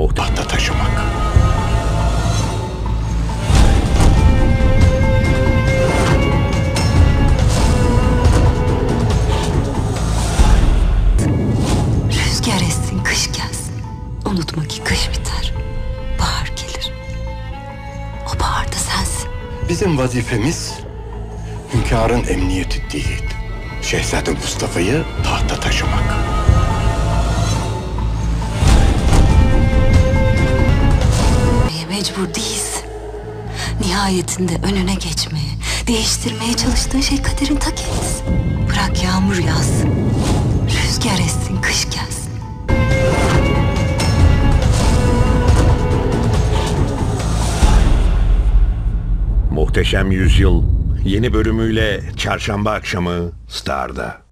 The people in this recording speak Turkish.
Muhtahta taşımak. Rüzgar essin, kış gelsin. Unutma ki kış biter. Bahar gelir. O bahar da sensin. Bizim vazifemiz hünkârın emniyeti değil. Şehzade Mustafa'yı tahta taşımak. Nihayetinde önüne geçmeye, değiştirmeye çalıştığın şey kaderin ta kendisi. Bırak yağmur yağsın. Rüzgar essin, kış gelsin. Muhteşem Yüzyıl yeni bölümüyle çarşamba akşamı Star'da.